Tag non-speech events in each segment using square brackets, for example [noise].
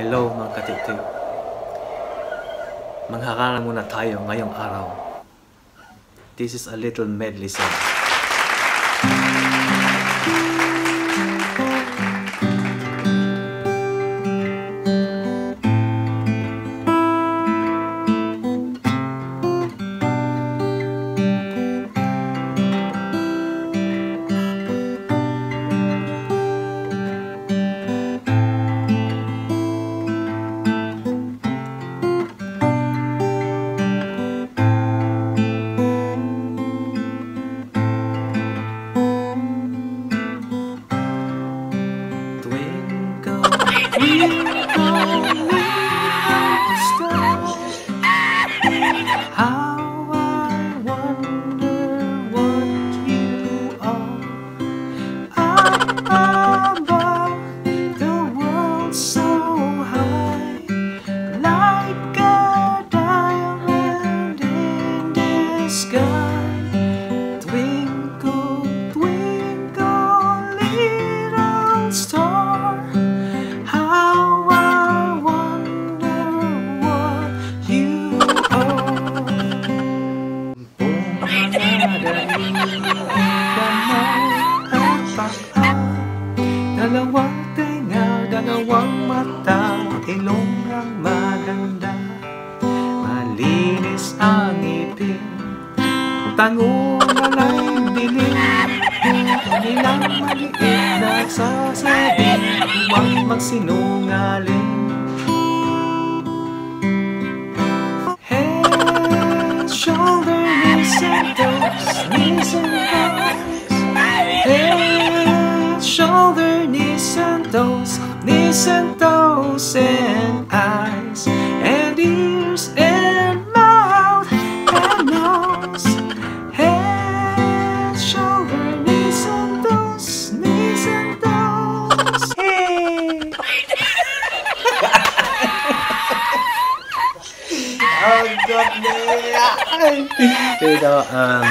Hello mga katitik. Mangharangan muna tayo ngayong araw. This is a little medley song. How I wonder what you are. Above the world so high, like a diamond in sky. Dalawang tenga, dalawang mata, ilong ang maganda, malinis ang ngipin. Tango nalay dilim Kanilang maliit nagsasabi Huwag magsinungaling Knees and toes and eyes And ears and mouth and nose Head, shoulder, knees and toes Knees and toes Hey! Oh [laughs] God, You know, um,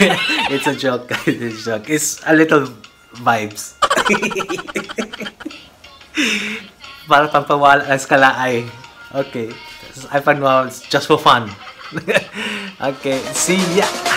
[laughs] it's a joke, guys. [laughs] It's a joke. It's a little vibes. Para pampawala ang skalaay. Okay. I found out it's just for fun. [laughs] okay. See ya.